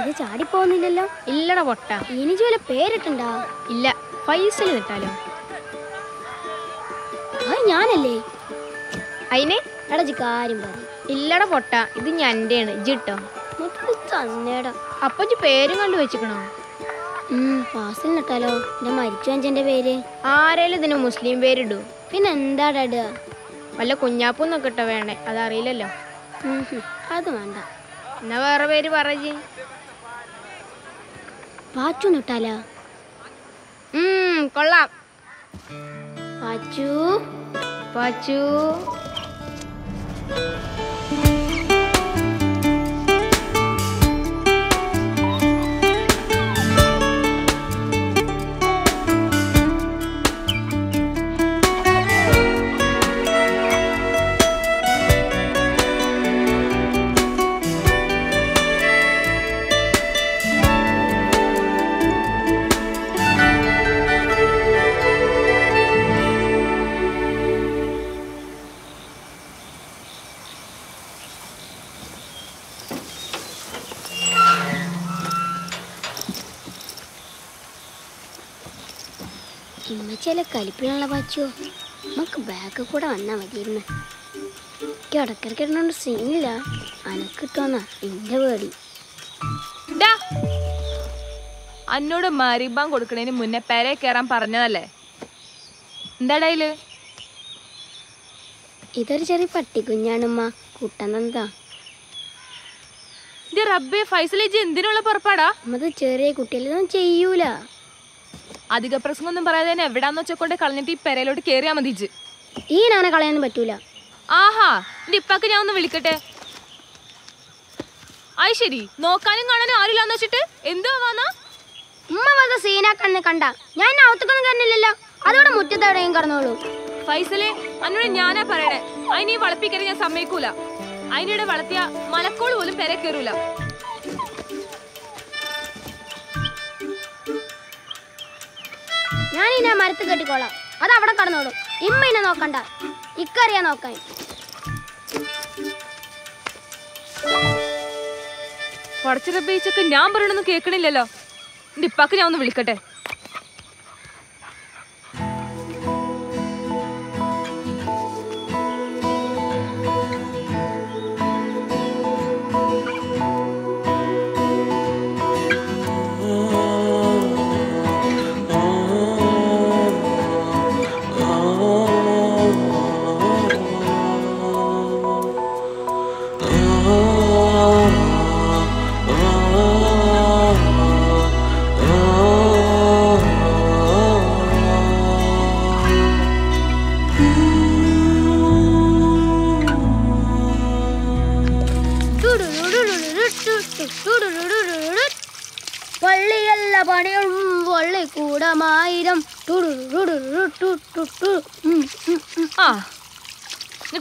ഇത് ചാടിപ്പോന്നില്ലല്ലോ ഇല്ലട പൊട്ട. ഇനി വല്ല പേരിട്ടുണ്ടാ? ഇല്ല. ഫൈസൽ നിട്ടാലോ അത് ഞാനല്ലേ? അതിനെ എടാ കാര്യം പറ ഇല്ലട പൊട്ട ഇത് ഞന്റെയാണ്. ജിട്ടോ തന്നേടാ. അപ്പൊ ഇജ്ജ് പേരും കണ്ടു വെച്ചിക്കണോ? പാസിൽ നട്ടാലോ എന്റെ മരിച്ചു അഞ്ചന്റെ പേര്? ആരേലും ഇതിന് മുസ്ലിം പേരിടൂ. പിന്നെ എന്താടാ ഇടുക വല്ല കുഞ്ഞാപ്പൂന്നൊക്കെ ഇട്ടോ വേണേ അതറിയില്ലല്ലോ. ഉം ഹും, അത് വേണ്ട. എന്നാ വേറെ പേര് പറഞ്ഞു പാച്ചു നട്ടാലോ കൊള്ളാം. പാച്ചു? പാച്ചു. കലിപ്പിനുള്ള പാച്ചോ നമുക്ക് ബാക്ക് കൂടെ വന്നാൽ മതിയിരുന്നു. എനിക്ക് ഇടക്കിടക്ക് ഇടണോണ്ട് സീനില്ല അനക്കിട്ടോന്നാ എന്റെ പേടി. ഡാ അന്നോട് മരിബാൻ കൊടുക്കണതിന് മുന്നേ പെരെ കയറാൻ പറഞ്ഞതല്ലേ? എന്താടയിൽ ഇതൊരു ചെറിയ പട്ടിക്കുഞ്ഞാണുമ്മ. കുട്ടൻ തന്നതാ. ഇത് റബ്ബെ ഫൈസലേജ് എന്തിനുള്ള പുറപ്പാടാ? നമ്മത് ചെറിയ കുട്ടികളൊന്നും ചെയ്യൂല. അധിക പ്രസംഗമൊന്നും പറയാതെ തന്നെ എവിടാന്ന് വെച്ചോണ്ട് കളഞ്ഞിട്ട് ഈ പെരയിലോട്ട് കേറിയാ മതിച്ച് ഈ നാനെ കളയാനും പറ്റൂല. ആഹാ എന്റെ ഇപ്പാക്ക് ഞാൻ ഒന്ന് വിളിക്കട്ടെ? അത് ശരി നോക്കാനും കാണാനും ആരില്ലാന്ന് വെച്ചിട്ട് എന്തോ വന്നാ? ഉമ്മ വന്ന സീനാക്കണെന്ന് കണ്ട. ഞാൻ അവത്തൊന്നും കണ്ടില്ലല്ലോ അതോടെ മുറ്റത്തോടെയും കടന്നോളൂ. ഫൈസലെ അന്നോട് ഞാനാ പറയണേ. അതിനെ ഈ ഞാൻ സമ്മതിക്കൂല. അതിനിടെ വളർത്തിയ മലക്കോൾ പോലും പെര കയറൂല. ഞാൻ ഇന്നെ മരത്ത് കെട്ടിക്കോളാം. അത് അവിടെ കടന്നോളും ഇമ്മ ഇനെ നോക്കണ്ട. ഇക്കറിയാ നോക്കാൻ. പടച്ചിറപ്പിച്ചൊക്കെ ഞാൻ പറയണൊന്നും കേൾക്കണില്ലല്ലോ എന്റെ ഇപ്പാക്ക് ഞാൻ ഒന്ന് വിളിക്കട്ടെ.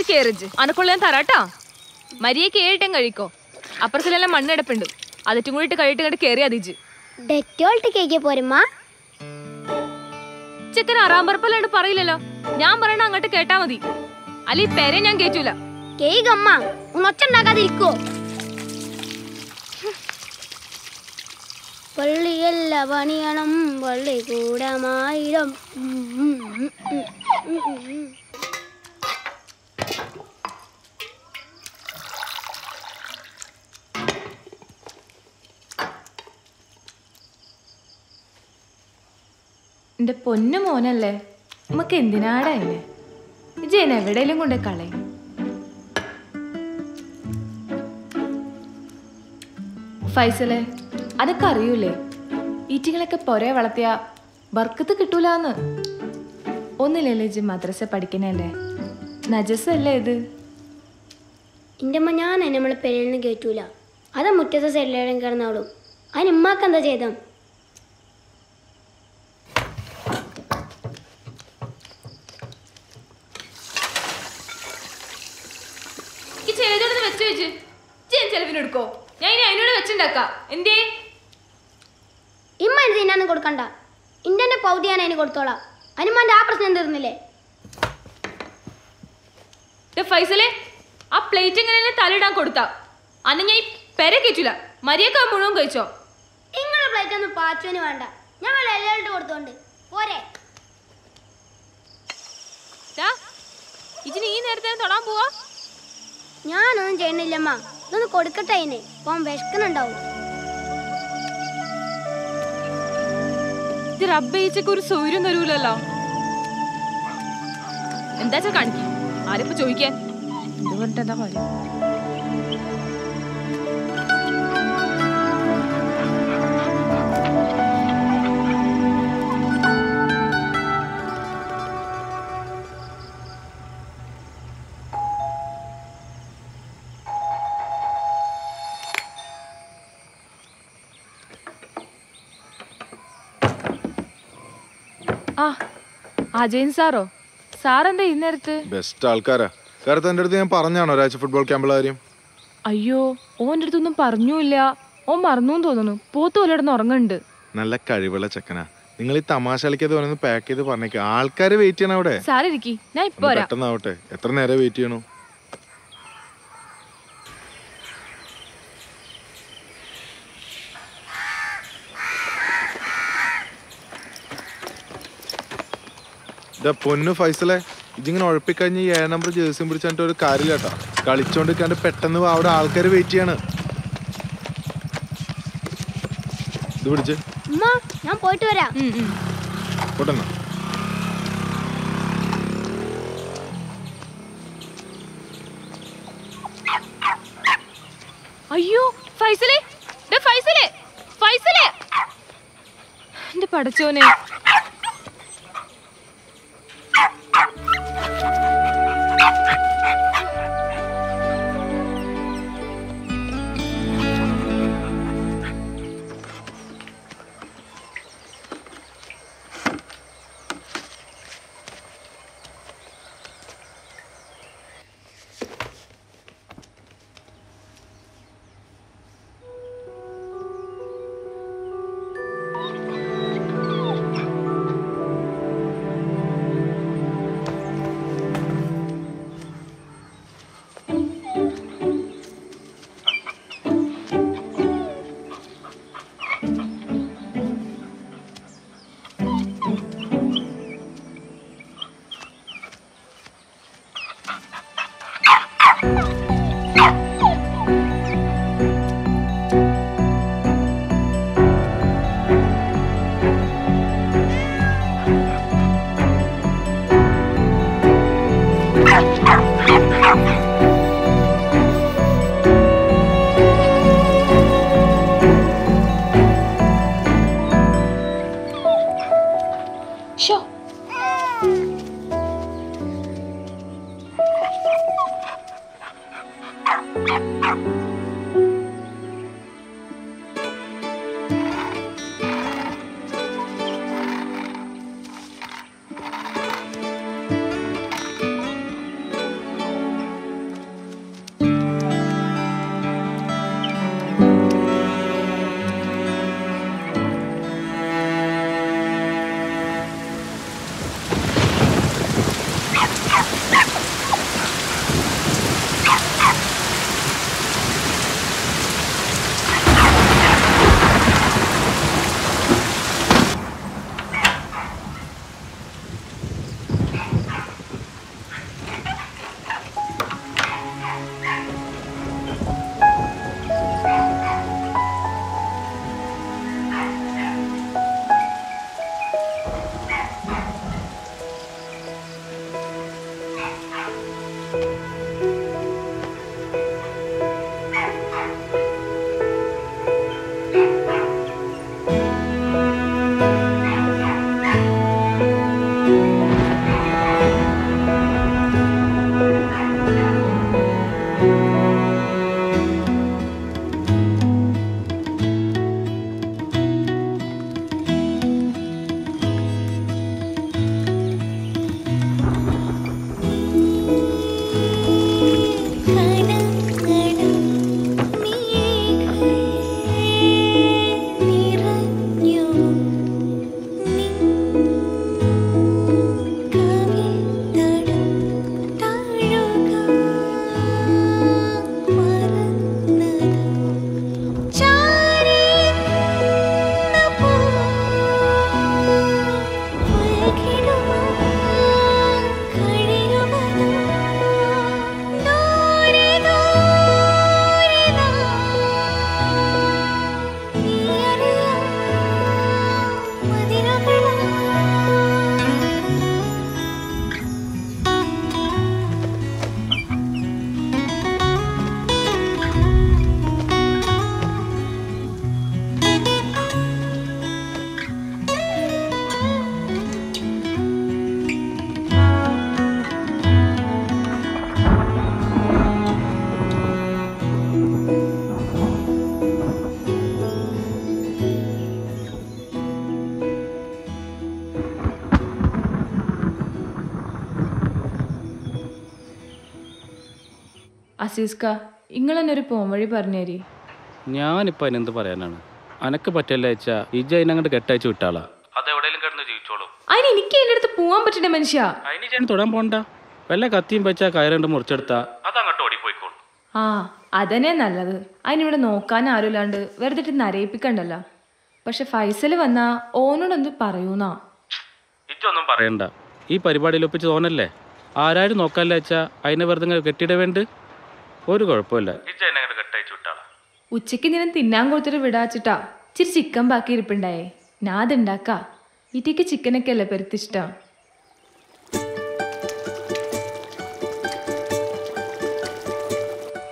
കേറിച്ച്. അനക്കുള്ള ഞാൻ തരാട്ടോ. മരിയെ കേട്ടം കഴിക്കോ. അപ്പുറത്തിലെല്ലാം മണ്ണെടുപ്പുണ്ട്. അതിറ്റും കൂടി ഇട്ട് കഴിയിട്ട് ഇങ്ങോട്ട് കേറി അതിച്ച് ഡെറ്റോൾട്ട് കേക്ക് പോരുമ്മ ചെക്കൻ അറാമ്പറപ്പല്ലാണ്ട് പറയില്ലല്ലോ. ഞാൻ പറയണ അങ്ങോട്ട് കേട്ടാ മതി. അല്ല ഈ പെരെ ഞാൻ കേറ്റൂല. കേക്ക് അമ്മ ഒന്നൊച്ചുണ്ടാക്കാതിരിക്കോ പള്ളിയല്ല പണിയണം പള്ളി കൂടമായിരം എന്റെ പൊന്നു മോനല്ലേ? നമുക്ക് എന്തിനാടാ എന്നെ ഇജേനെ എവിടെയെങ്കിലും കൊണ്ട് കളയും. ഫൈസലെ അതൊക്കെ അറിയൂലേ? ഈറ്റിങ്ങളൊക്കെ പൊരേ വളർത്തിയ വർക്കത്ത് കിട്ടൂലെന്ന്. ഒന്നില്ലല്ലേ ഇജ് മദ്രസ പഠിക്കണല്ലേ നജസല്ലേ ഇത്? എന്റെ അമ്മ ഞാൻ എന്നെ നമ്മളെ നിന്ന് കയറ്റൂല അത് മുറ്റത്തെ സൈഡിലേലും കിടന്നോളും അതിന് ഉമ്മാക്ക് എന്താ ചെയ്തം ഈ ചെയ്തോടൊന്ന് വെച്ച് വെച്ച് ചെയ്യാൻ ചെലവിനെടുക്കോ ഞാൻ ഇനി അതിനോട് വെച്ചുണ്ടാക്കാം എന്തേ ഇമ്മ ഇത് തിന്നാന്ന് കൊടുക്കണ്ട ഇന്റെ പൗതി ഞാൻ അതിന് കൊടുത്തോളാം. അനുമാന്റെ ആ പ്രശ്നം തീർന്നില്ലേ? ഫൈസലെ ആ പ്ലേറ്റ് എങ്ങനെ തലയിടാൻ കൊടുത്താ. അന്ന് ഞാൻ പെര കയറ്റൂല മരിയൊക്കെ മുഴുവൻ കഴിച്ചോ? നിങ്ങളുടെ പ്ലേറ്റ് ഒന്നും പാച്ചുവിന് വേണ്ട. ഞാൻ വല്ല എല്ലാവരുടെ കൊടുത്തോണ്ട്. പോരെ. ദാ, ഇജിന് ഈ നേരത്തെ തൊടാൻ പോവാ? ഞാനൊന്നും ചെയ്യണില്ലമ്മ ഇതൊന്ന് കൊടുക്കട്ടെ അതിന്. പോകാൻ വിശക്കുന്നുണ്ടാവും. ഇത് റബ്ബയിച്ചൊക്കെ ഒരു സൗര്യം തരൂലല്ലോ. എന്താച്ചാ കാണിക്കും? ആരിപ്പോ ചോദിക്കാൻ ഇത് പറഞ്ഞിട്ട് എന്താ അജയൻ സാറോ. സാറെന്താ ഇന്നേരത്ത് ബെസ്റ്റ് ആൾക്കാരാ. കാരണം എന്റെ അടുത്ത് ഞാൻ പറഞ്ഞാണോ ഒരാഴ്ച ഫുട്ബോൾ ക്യാമ്പിലെ കാര്യം? അയ്യോ ഓന്റെ അടുത്തൊന്നും പറഞ്ഞൂല്ല. ഓൻ മറന്നു തോന്നുന്നു. പോത്ത് പോലെ കിടന്ന് ഉറങ്ങുന്നുണ്ട്. നല്ല കഴിവുള്ള ചെക്കനാ. നിങ്ങൾ ഈ തമാശ കളിക്കാതെ പാക്ക് ചെയ്ത് പറഞ്ഞേക്ക്. ആൾക്കാർ വെയിറ്റ് ചെയ്യണം അവിടെ? സാറിരിക്കി ഞാൻ ഇപ്പൊ പെട്ടെന്നാവട്ടെ. എത്ര നേരം വെയിറ്റ് ചെയ്യണു? പൊന്നു ഫൈസലെ ഇതിങ്ങനെ ഉഴപ്പിക്കഴിഞ്ഞ് ഈ ഏഴ് നമ്പർ ജേഴ്സിയും പിടിച്ചിട്ട് ഒരു കാര്യമില്ല കേട്ടോ. കളിച്ചോണ്ടിരിക്കാണ്ട് പെട്ടെന്ന് അവിടെ ആൾക്കാർ വെയിറ്റ് ചെയ്യാണ്. ഇത് പിടിച്ച്. ഞാൻ പോയിട്ട് വരാം. അയ്യോ ഫൈസലേ ദേ ഫൈസലേ ഫൈസലെ. എന്റെ പടച്ചോനെ. അസീസ്ക നിങ്ങൾ തന്നെ ഒരു പോംവഴി പറഞ്ഞേരി. ഞാനിപ്പോ അതിനെന്ത് പറയാനാണ്? അനക്ക് പറ്റല്ല വെച്ചാ ഇജ അതിനങ്ങോട്ട് കെട്ടയച്ചു വിട്ടാളാ? അത് എവിടെയെങ്കിലും കിടന്ന് ജീവിച്ചോളൂ. അതിന് എനിക്ക് അടുത്ത് പോവാൻ പറ്റണ്ട മനുഷ്യ. അതിന് ഞാൻ തൊടാൻ പോണ്ട. വല്ല കത്തിയും വെച്ചാ കയറുണ്ട് മുറിച്ചെടുത്താ? അത് അങ്ങോട്ട് ഓടിപ്പോയിക്കോളൂ. ആ അതന്നെ നല്ലത്. അതിനിവിടെ നോക്കാൻ ആരുമില്ലാണ്ട് വെറുതെ ഇട്ട് നരയിപ്പിക്കണ്ടല്ലോ. പക്ഷെ ഫൈസൽ വന്നാ ഓനോടൊന്ന് പറയൂന്നാ. ഇജ്ജൊന്നും പറയണ്ട. ഈ പരിപാടിയിൽ ഒപ്പിച്ച് തോന്നല്ലേ ആരാരും നോക്കാല്ല വെച്ചാ അതിനെ വെറുതെ ഇങ്ങനെ കെട്ടിയിട വേണ്ട ഒരു കുഴപ്പമില്ല. ഉച്ചയ്ക്ക് ഉച്ചയ്ക്ക് നിന്നെ തിന്നാൻ കൊടുത്തിട്ട് വിടാച്ചിട്ടാ ഇച്ചിരി ചിക്കൻ ബാക്കി ഇരിപ്പുണ്ടായേ. ഞാൻ അതുണ്ടാക്കാ ഇറ്റിക്ക് ചിക്കനൊക്കെ അല്ലേ പെരുത്തിഷ്ടം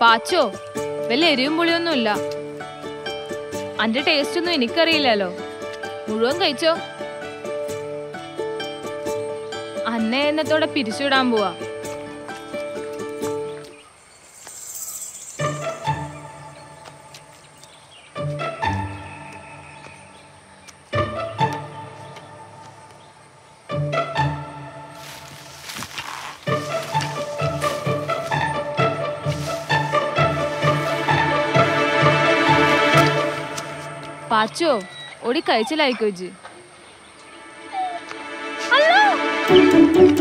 പാച്ചോ വല്ല എരിവും പുളിയൊന്നുമില്ല അന്റെ ടേസ്റ്റ് ഒന്നും എനിക്കറിയില്ലല്ലോ. മുഴുവൻ കഴിച്ചോ? അന്നേ എന്നത്തോടെ പിരിച്ചുവിടാൻ പോവാ. പാച്ചോ ഓടി കഴിച്ചില്ലായിക്കോ ഇജ്ജ്. ഒന്നും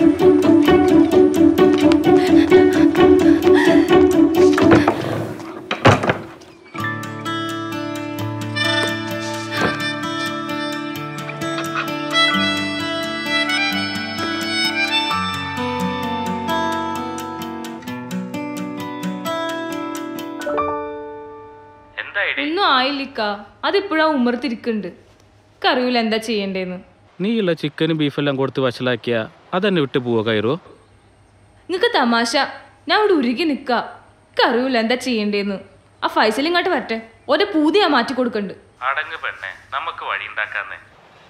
ആയില്ലിക്ക അതിപ്പോഴാ ഉമ്മർത്തിരിക്കുന്നുണ്ട് എനിക്കറിയൂല എന്താ ചെയ്യണ്ടേന്ന്. നീയുള്ള ചിക്കനും ബീഫെല്ലാം കൊടുത്ത് വഷളാക്കിയ അതെന്നെ വിട്ട് പോവോ കയറോ നിങ്ങക്ക് തമാശ. ഞാൻ ഇവിടെ ഉരുകി നിക്ക. എനിക്കറിയൂല എന്താ ചെയ്യണ്ടേന്ന്. ആ ഫൈസൽ ഇങ്ങോട്ട് വരട്ടെ. ഓരോ പൂതി ഞാൻ മാറ്റി കൊടുക്കണ്ട്. അടങ്ങ് പെണ്ണെ. നമുക്ക് വഴി ഉണ്ടാക്കാന്നേ.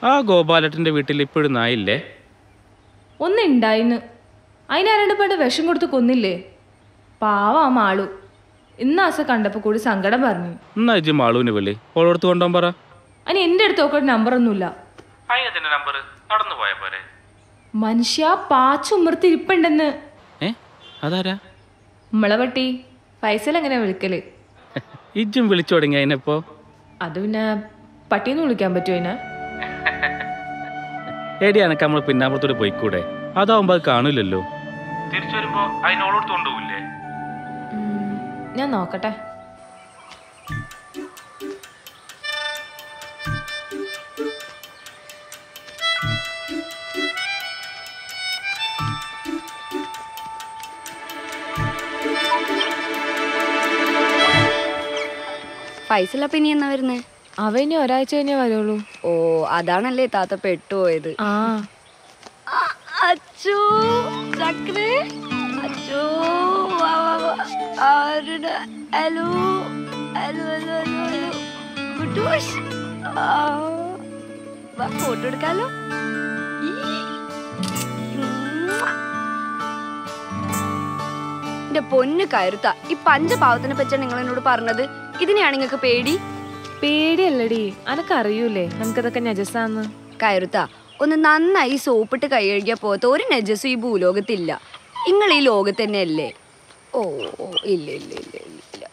ആ ഗോപാലട്ടന്റെ വീട്ടിൽ ഇപ്പോഴും നായില്ലേ? ഒന്നുണ്ടായിന്ന് അതിനാരണ്ട് പണ്ട് വിഷം കൊടുത്ത് കൊന്നില്ലേ? പാവ ആ മാളു. ഇന്നാസ കണ്ടപ്പോ കൂടി സങ്കടം പറഞ്ഞു. എന്നാ ഇജ്ജ് മാളൂന് വിളി. ഓളോടത്ത് കൊണ്ടോ പറ. അനി എന്റെ അടുത്ത് നോക്കട്ടെ നമ്പറൊന്നുമില്ല. അതിന്റെ നമ്പർ നടന്നു പോയ പോരെ. മനുഷ്യ പാച്ചുമ്മർത്തി ഇരിപ്പുണ്ടെന്ന്. ഏ? അതാരാ? മുളവട്ടി ഫൈസൽ എങ്ങനെ വിളിക്കൽ? ഇജ്ജും വിളിച്ചു തുടങ്ങി അതിനെപ്പോ അത് പിന്നെ പട്ടിന്ന് വിളിക്കാൻ പറ്റുമോ അതിനെ? എടി അനക്ക് നമ്മൾ പിന്നാമ്പുറത്തോട് പോയിക്കൂടെ? അതാവുമ്പോ അത് കാണില്ലല്ലോ. തിരിച്ചു വരുമ്പോ അതിനോളോട് കൊണ്ടുപോകില്ല ഞാൻ നോക്കട്ടെ. ഫൈസല പിന്നെ എന്നാ വരുന്നേ? അവ ഇനി ഒരാഴ്ച കഴിഞ്ഞേ വരുള്ളൂ. ഓ അതാണല്ലേ താത്ത പെട്ടുപോയത്. ആ. അച്ചോ ചക്രേ അച്ചോ. ആരുടെ? Hello? Hello hello hello hello. കുട്ടൂഷ് ആ, വാ ഫോട്ടോ എടുക്കാലോ. എന്റെ പൊന്ന് കരുത്ത ഈ പഞ്ചപാവത്തിനെ പറ്റിയാണ് നിങ്ങൾ എന്നോട് പറഞ്ഞത്. ഇതിനെയാണ് നിങ്ങൾക്ക് പേടി? പേടിയല്ലടി. അനക്കറിയൂലേ നമുക്കതൊക്കെ നജസാന്ന്. കരുത്ത ഒന്ന് നന്നായി സോപ്പിട്ട് കൈ കഴുകിയാൽ പോകത്ത ഒരു നജസ്സും ഈ ഭൂലോകത്തില്ല. നിങ്ങൾ ഈ ലോകത്ത് തന്നെയല്ലേ? ഓ ഇല്ല ഇല്ല ഇല്ല ഇല്ല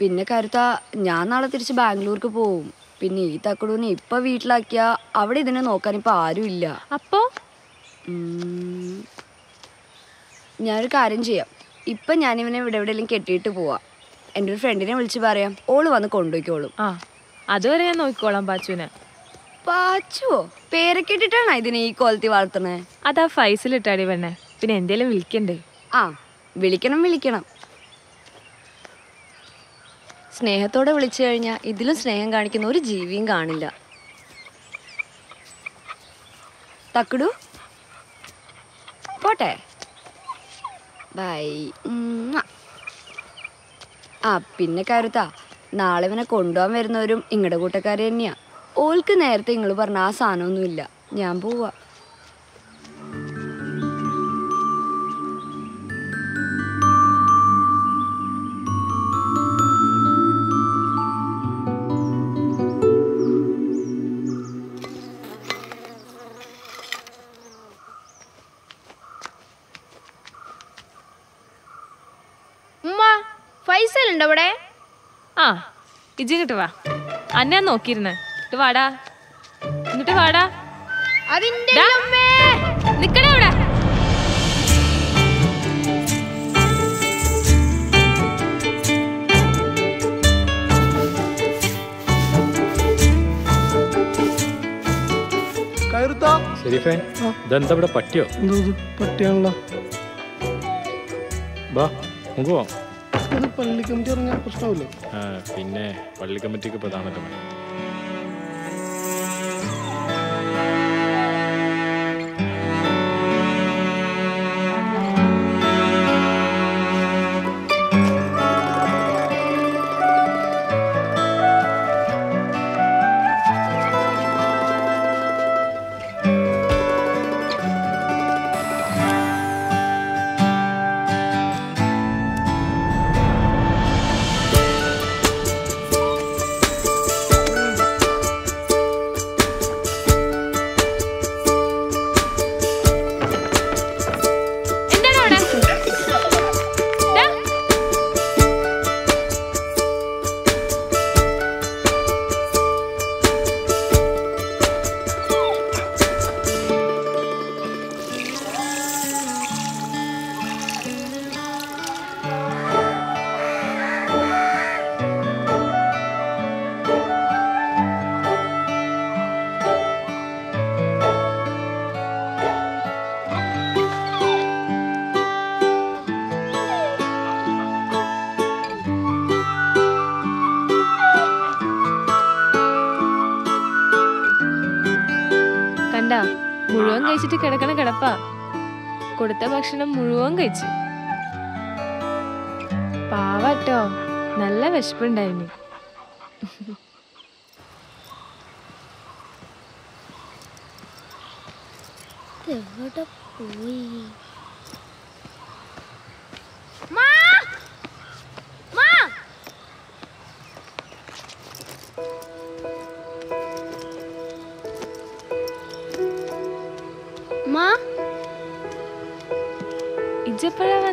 പിന്നെ കരുത്ത ഞാൻ നാളെ തിരിച്ച് ബാംഗ്ലൂർക്ക് പോവും. പിന്നെ ഈ തക്കടൂന്ന് ഇപ്പൊ വീട്ടിലാക്കിയ അവിടെ ഇതിനെ നോക്കാൻ ഇപ്പൊ ആരും ഇല്ല. അപ്പോ. ഞാനൊരു കാര്യം ചെയ്യാം. ഇപ്പൊ ഞാനിവനെ ഇവിടെ എവിടെയെങ്കിലും കെട്ടിയിട്ട് പോവാം. എന്റെ ഒരു ഫ്രണ്ടിനെ വിളിച്ച് പറയാം. ഓൾ വന്ന് കൊണ്ടുപോയിക്കോളും. ആ അതുവരെ ഞാൻ നോക്കിക്കോളാം പാച്ചുവിനെ. പാച്ചുവോ? പേരൊക്കെ ഇട്ടിട്ടാണോ ഇതിനെ ഈ കോലത്തി വളർത്തണേ അതാ ഫൈസിലിട്ടാടി പെണ്ണെ. പിന്നെ എന്തേലും വിളിക്കണ്ടേ? ആ വിളിക്കണം വിളിക്കണം. സ്നേഹത്തോടെ വിളിച്ചു കഴിഞ്ഞാൽ ഇതിലും സ്നേഹം കാണിക്കുന്ന ഒരു ജീവിയും കാണില്ല. തക്കുടു പോട്ടെ. ബൈ ആ. പിന്നെ കരുത്താ നാളെ ഇവനെ കൊണ്ടുപോകാൻ വരുന്നവരും ഇങ്ങടെ കൂട്ടക്കാർ തന്നെയാ. ഓൾക്ക് നേരത്തെ നിങ്ങൾ പറഞ്ഞ ആ സാധനമൊന്നുമില്ല. ഞാൻ പോവാ. ഇജ്ജ് ഇങ്ങോട്ട് വാ. അന്നെ നോക്കിയിരുന്നേ. ഇട്ട് വാടാ. എന്നിട്ട് വാടാ. നിക്കണേ അവിടെ. ഇതെന്താ ഇവിടെ പറ്റിയോ? പട്ടിയാണല്ലോ ബാ നമുക്ക് പോവാം അത് പള്ളി കമ്മിറ്റി ഇറങ്ങിയ പ്രശ്നമില്ലേ. പിന്നെ പള്ളി കമ്മിറ്റിക്ക് പ്രധാനമല്ലോ കഴിച്ചിട്ട് കിടക്കണ കിടപ്പാ. കൊടുത്ത ഭക്ഷണം മുഴുവൻ കഴിച്ചു. പാവട്ടോ നല്ല വിശപ്പുണ്ടായിരുന്നു. ഇജ്ജെപ്പോഴാ വന്നേ